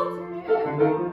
绝。